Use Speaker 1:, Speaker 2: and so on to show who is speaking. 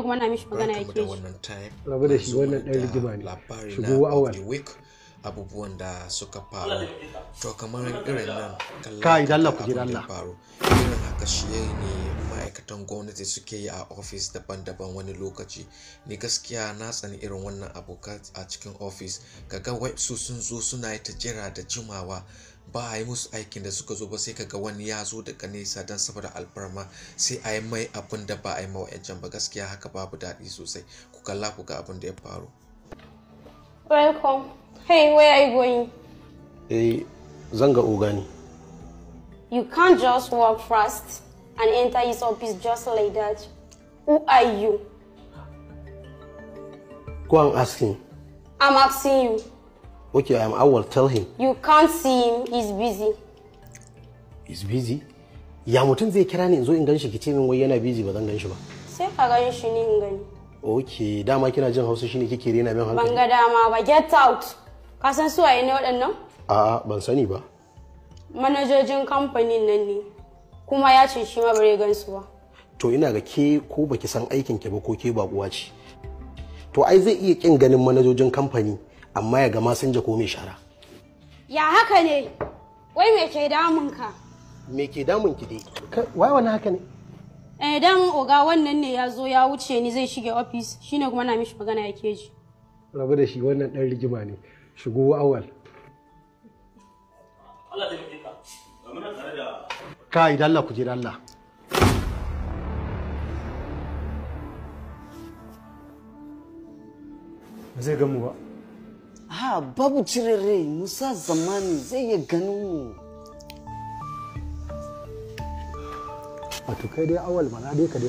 Speaker 1: shine kuma na mishi magana yake
Speaker 2: wannan time.
Speaker 3: Rabu da shi, wannan ɗan rigima ne.
Speaker 2: Labari
Speaker 3: Shigo awal.
Speaker 2: abubuwan da suka faru. To kamar irin nan kallon
Speaker 3: Kai, da Allah
Speaker 2: abin
Speaker 3: ku Allah.
Speaker 2: faru. Irin haka shi ne ma'aikatan gwamnati suke yi a ofis daban-daban wani lokaci. Ni gaskiya na tsani irin wannan abokan a cikin ofis. Kaga wai su sun zo suna yi ta jira da jimawa. Ba a yi musu aikin da suka zo ba sai kaga wani ya zo daga nesa don saboda alfarma sai a yi mai abin da ba a yi ma wa'yancan ba. Gaskiya haka babu daɗi sosai. Ku kalla ku ga abin da ya faru.
Speaker 1: Welcome. Hey where are you going?
Speaker 3: Eh zan ga ogani
Speaker 1: you can't just walk fast and enter his office just like that. Who are you?
Speaker 3: Go and ask him.
Speaker 1: I'm asking you.
Speaker 3: Okay i am awal. Tell him.
Speaker 1: You can't see him. He's busy.
Speaker 3: He's busy? Ya mutum zai kira ni in zo in gan shi ki ce min wai yana busy ba zan gan shi ba.
Speaker 1: Sai ka gan shi ni in gani.
Speaker 3: Okay dama kina jin hausa shine kike rena min
Speaker 1: ban
Speaker 3: hankali
Speaker 1: ga dama ba. Get out. Ka san su waye ne waɗannan?
Speaker 3: A'a ban sani ba.
Speaker 1: Manajojin kamfanin nan ne. Kuma ya ce shi ma bare gansu ba.
Speaker 3: To ina ga ke ko baki san aikin ki ba ko ke bakuwa ce. To ai zai iya kin ganin manajojin kamfani. Amma ya ga masinja ko mai shara.
Speaker 1: Ya haka ne? Wai me ke damun ka
Speaker 3: me ke damun ki dai wai wani haka ne?
Speaker 1: Eh dan oga wannan ne ya zo ya wuce ni zai shige office shine kuma na mishi magana yake ji.
Speaker 3: Rabu da shi wannan dan rigima ne. Shigo awal.
Speaker 4: Allah zai mutu ka. Ga muna tare da
Speaker 3: kai da Allah ku je da Allah. Zai gamu ba.
Speaker 5: Ha babu cire rai. Musa zamani zai iya ganin mu.
Speaker 3: Wato kai dai awal mana dai ka dai